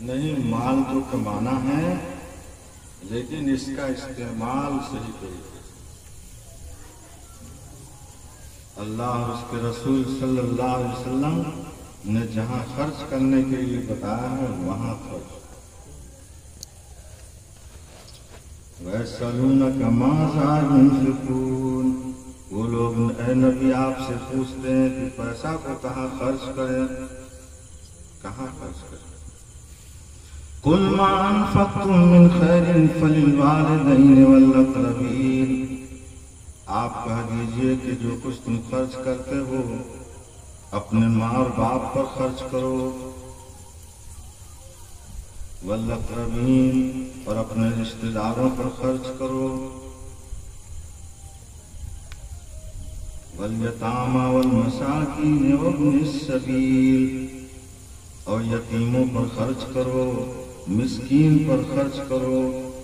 नहीं, माल तो कमाना है, लेकिन इसका इस्तेमाल सही तरीके से अल्लाह उसके रसूल सल्लल्लाहु अलैहि वसल्लम ने जहाँ खर्च करने के लिए बताया है, वहाँ खर्च। वैसलून कमा सुकून। वो लोग नबी, आपसे पूछते हैं कि पैसा को कहाँ खर्च करें? कहाँ खर्च करें? कुल मान फकुम मिन खैरिन फलिल वालिदैन वल अक़रबीन आप कह दीजिए कि जो कुछ तुम खर्च करते हो, अपने माँ और बाप पर खर्च करो। वल अक़रबीन और अपने रिश्तेदारों पर खर्च करो। वल्यतामा वल मसाकीन वब्न सबील और यतीमों पर खर्च करो। मिस्कीन पर खर्च करो।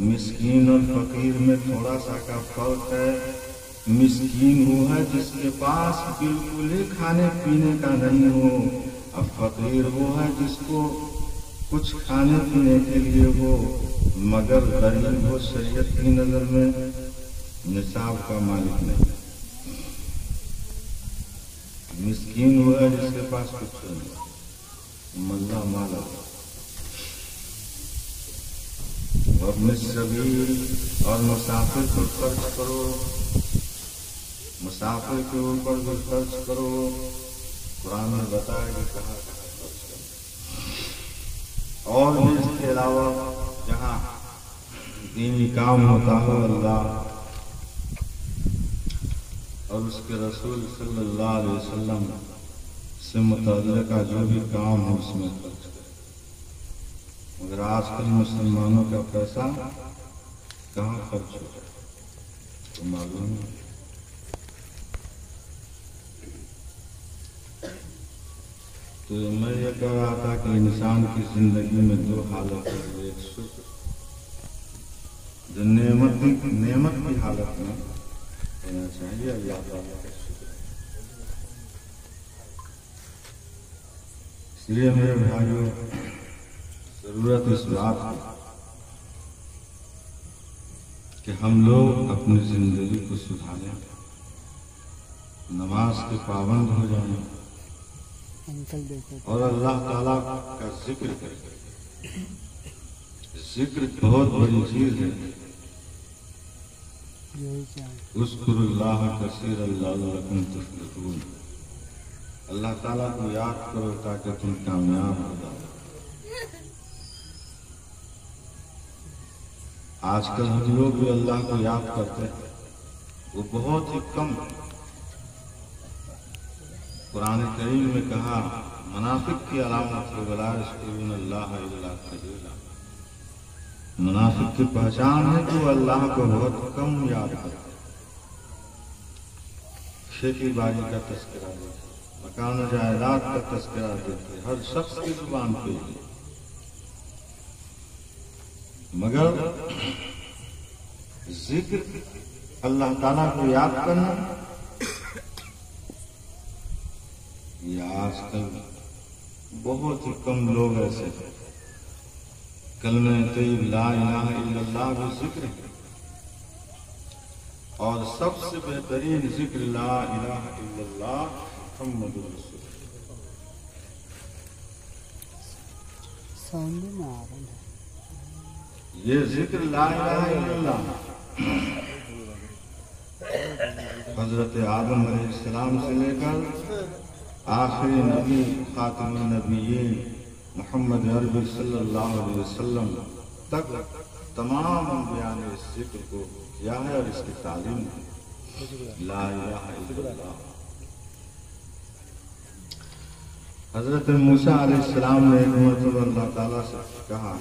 मिस्कीन और फकीर में थोड़ा सा का फ़र्क है। मिस्कीन वो है जिसके पास बिल्कुल ही खाने पीने का नहीं हो। अब फकीर वो है जिसको कुछ खाने पीने के लिए हो। मगर गरीब हो शरीयत की नज़र में निसाब का मालिक नहीं। मिस्कीन वो है जिसके पास कुछ नहीं। मल्ला माला अपने सबील और मुसाफिर पर खर्च करो मुसाफिर के ऊपर भी खर्च करो कुरान ने बताया कि कहाँ खर्च करो और भी इसके अलावा जहाँ दीनी काम होता हो अल्लाह, और उसके रसूल सल्लल्लाहु अलैहि वसल्लम से मुतल का जो भी काम हो उसमें खर्च मगर आजकल मुसलमानों का पैसा कहाँ खर्च हो है? तो मालूम तो मैं ये कह रहा था कि इंसान की ज़िंदगी में दो हालत है। एक सुख, जो नेमत नेमत की हालत में होना चाहिए, अल्लाह ताला का इसलिए मेरे भाइयों ज़रूरत इस बात की हम लोग अपनी ज़िंदगी को सुधारें, नमाज़ के पाबंद हो जाएँ और अल्लाह ताला का ज़िक्र करें। ज़िक्र बहुत बड़ी चीज़ है। उसकुरुल्लाह कसीर अल्लाह अल्लाह ताला को याद करो ताकि तुम कामयाब हो जाओ। आजकल हम लोग भी अल्लाह को याद करते हैं। वो बहुत ही कम कुरान करीम में कहा, मुनाफिक की अलामत मुनाफिक की पहचान है कि वो अल्लाह को बहुत कम याद करते खेती बाड़ी का तस्करा देते मकान जायदाद का तस्करा देते हर शख्स की ज़ुबान पे मगर ज़िक्र अल्लाह ताला को याद करना ये आजकल बहुत ही कम लोग ऐसे हैं। कलमे तैयब ला इल्लल्लाह भी ज़िक्र है। और सबसे बेहतरीन ज़िक्र ला इलाहा इल्लल्लाह मुहम्मदुर रसूलुल्लाह साउंड में आ रहा है ये ज़िक्र हज़रत आदम सलाम से लेकर आखिरी नबी, खातम नबी मोहम्मद अरबी वसल्लम तक तमाम अम्बिया ने इस ज़िक्र को किया है और इसकी तालीम हज़रत मूसा ने एक मरतबा अल्लाह ताला से कहा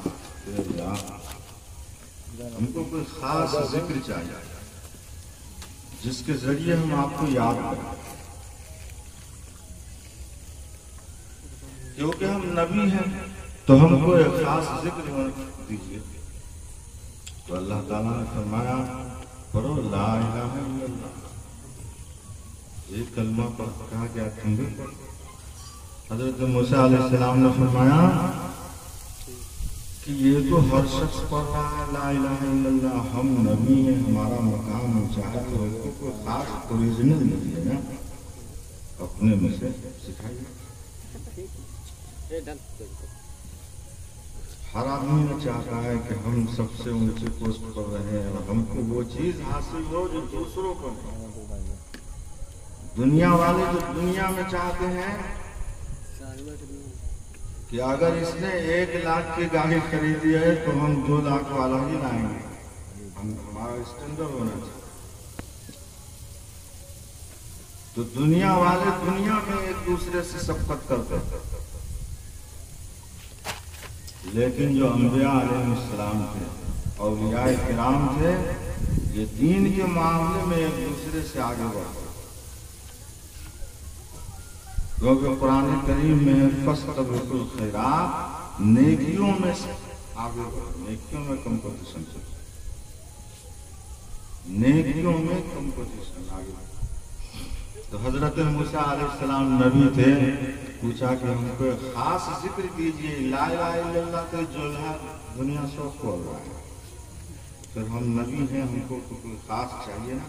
हमको कोई खास ज़िक्र चाहिए, जिसके ज़रिए हम आपको याद करें। क्योंकि हम नबी हैं तो हमको एक खास ज़िक्र दीजिए। तो अल्लाह ताला ने फरमाया, पढ़ो, ला कलमा पर कहा गया तुम भी हज़रत मूसा ने फरमाया कि ये तो हर शख्स पढ़ रहा है ला इल्लल्लाह, हम नबी हैं, हमारा मकाम ऊँचा है तो हमको कोई खास ओरिजिनल नहीं है ना? अपने में से सिखाइए। हर आदमी ने चाहता है कि हम सबसे ऊँचे पोस्ट पर रहे हैं और हमको वो चीज़ हासिल हो जो दूसरों को दुनिया वाले जो दुनिया में चाहते हैं कि अगर इसने एक लाख की गाड़ी खरीदी है तो हम दो लाख वाला ही लाएँगे। हम हमारा स्टैंडर्ड होना चाहिए। तो दुनिया वाले दुनिया में एक दूसरे से शपथ करते हैं। लेकिन जो अम्बिया इस्लाम थे और किराम थे, ये दीन के मामले में एक दूसरे से आगे बढ़ते क्योंकि पुराने करीम में फस्त बिल्कुल खैरात, नेकियों में आगे नेकियों में कंपटीशन चल नेकियों में कंपटीशन आगे तो हज़रत मूसा सलाम नबी थे, पूछा कि हमको खास ज़िक्र कीजिए, ला इलाहा तो जो है, दुनिया सबको रहा है। फिर हम नबी हैं, हमको तो कोई खास चाहिए ना।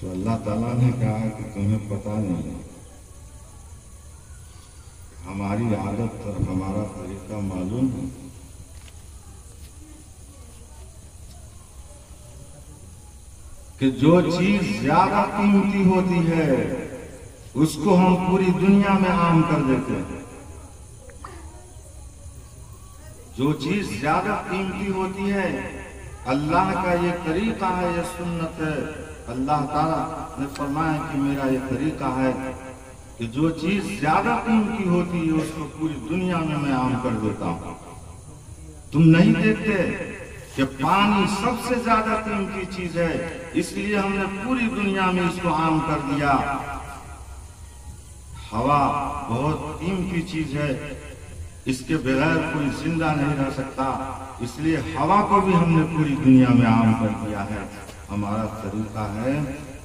तो अल्लाह ताला ने कहा कि तुम्हें पता नहीं हमारी आदत और हमारा तरीका मालूम है। कि जो चीज़ ज़्यादा कीमती होती है, उसको हम पूरी दुनिया में आम कर देते हैं। जो चीज़ ज़्यादा कीमती होती है, अल्लाह का ये तरीका है, ये सुन्नत है। अल्लाह ताला ने फरमाया कि मेरा ये तरीका है कि जो चीज़ ज़्यादा कीमती होती है, उसको पूरी दुनिया में मैं आम कर देता हूँ। तुम नहीं देखते कि पानी सबसे ज़्यादा कीमती चीज़ है, इसलिए हमने पूरी दुनिया में इसको आम कर दिया। हवा बहुत कीमती चीज़ है, इसके बगैर कोई ज़िंदा नहीं रह सकता, इसलिए हवा को भी हमने पूरी दुनिया में आम कर दिया है। हमारा तरीका है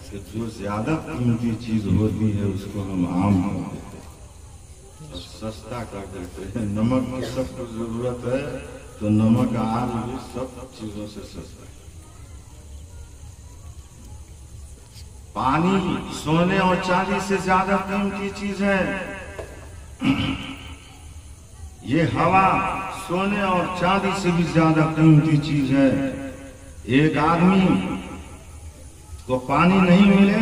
कि जो ज़्यादा कीमती चीज़ होती है, उसको हम आम हैं। और सस्ता कर देते हैं। नमक की सबको ज़रूरत है तो नमक आज भी सब चीज़ों से सस्ता है। पानी सोने और चांदी से ज़्यादा कीमती चीज़ है। ये हवा सोने और चांदी से भी ज़्यादा कीमती चीज़ है। एक आदमी को पानी नहीं मिले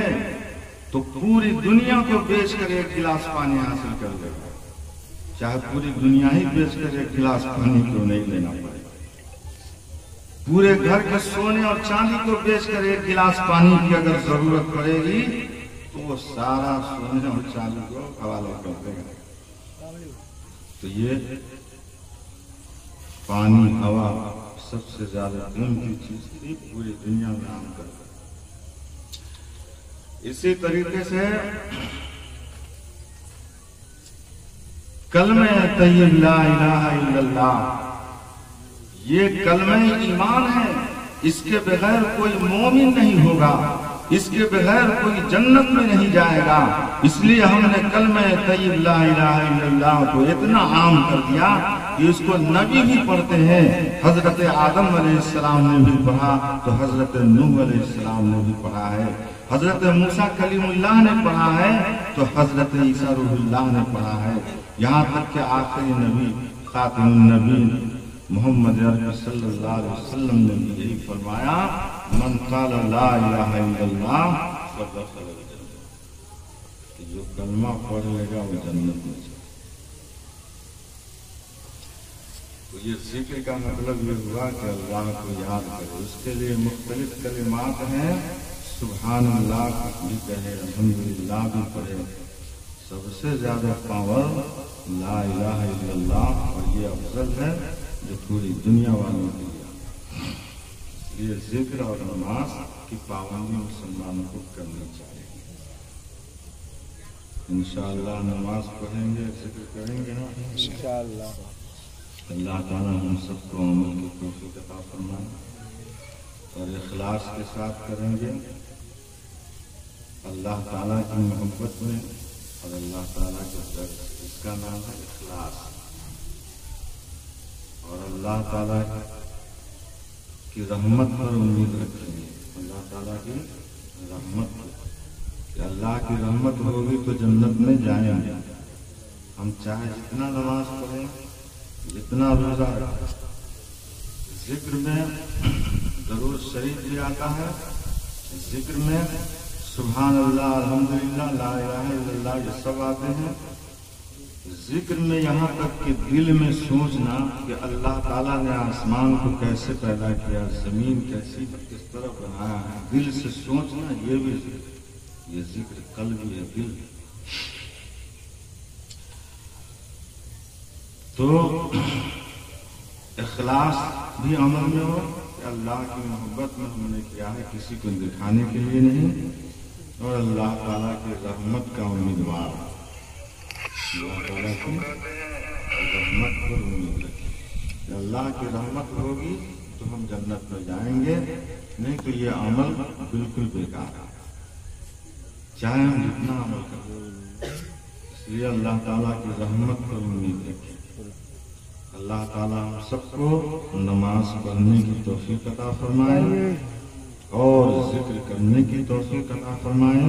तो पूरी दुनिया को बेचकर एक गिलास पानी हासिल कर लेगा चाहे पूरी दुनिया ही बेचकर एक गिलास पानी क्यों नहीं लेना पड़े? पूरे घर के सोने और चांदी को बेचकर एक गिलास पानी की अगर ज़रूरत पड़ेगी तो वो सारा सोने और चांदी को हवाले कर देगा। तो ये पानी, हवा सबसे ज़्यादा कीमती चीज़ पूरी दुनिया में आम कर इसी तरीके से कलम तैयब ला इलाहा इल्लल्लाह। ये कलम ईमान है, इसके बगैर कोई मोमिन नहीं होगा, इसके बगैर कोई जन्नत में नहीं जाएगा। इसलिए हमने कलम तैयब ला को इतना आम कर दिया कि इसको नबी भी पढ़ते हैं। हज़रत आदम सलाम ने भी पढ़ा तो हज़रत नूह सलाम ने भी पढ़ा है। हज़रत मूसा कलीमुल्लाह ने पढ़ा है तो हज़रत ईसा रूहुल्लाह ने पढ़ा है। यहाँ तक के आखिरी नबी खातिम नबी मोहम्मद वसल्लम ने भी यही फरमाया, मन जो कलमा पढ़ लेगा, वो जन्नत में तो ये ज़िक्र का मतलब ये हुआ कि अल्लाह को याद करे। उसके लिए मुख्तलिफ़ कलिमात हैं। सुबहान अल्लाह भी कहे अल्हम्दुलिल्लाह भी पढ़े। सबसे ज़्यादा पावर ला इलाहा और ये अफजल है जो पूरी दुनिया वालों के लिए। ये ज़िक्र और नमाज़ की पाबंदी मुसलमानों को करनी चाहिए इंशाअल्लाह नमाज़ पढ़ेंगे ज़िक्र करेंगे ना? अल्लाह ताला हम सबको अमल की तौफीक अता फरमाए और इखलास के साथ करेंगे। अल्लाह ताला की मोहब्बत में और अल्लाह ताला के दर इसका नाम है इखलास। और अल्लाह ताला की रहमत पर उम्मीद रखेंगे। अल्लाह ताला की रहमत कि। अल्लाह की रहमत होगी तो जन्नत में जाएँगे। हम चाहे जितना नमाज़ पढ़ें, जितना रोजा ज़िक्र में ज़रूर शरीफ भी आता है। ज़िक्र में सुबहान अल्लाह अल्हम्दुलिल्लाह, ला ये सब आते हैं। ज़िक्र में यहाँ तक कि दिल में सोचना कि अल्लाह ताला ने आसमान को कैसे पैदा किया, ज़मीन कैसी, किस तरफ़ बनाया है, दिल से सोचना, ये भी ये ज़िक्र कल भी है, दिल। तो इखलास भी अमल में हो अल्लाह की मोहब्बत में हमने किया है, किसी को दिखाने के लिए नहीं। और अल्लाह ताला की रहमत का उम्मीदवार। रहमत पर उम्मीद रखें। अल्लाह की रहमत होगी तो हम जन्नत में जाएँगे, नहीं तो ये अमल बिल्कुल बेकार है। चाहे हम जितना अमल करें। इसलिए अल्लाह ताला की रहमत पर उम्मीद रखें। अल्लाह ताला हम सबको नमाज़ पढ़ने की तौफीक अता फरमाए। और ज़िक्र करने की तोफी कला फरमाए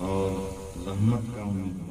और रहमत का उम्मीदवार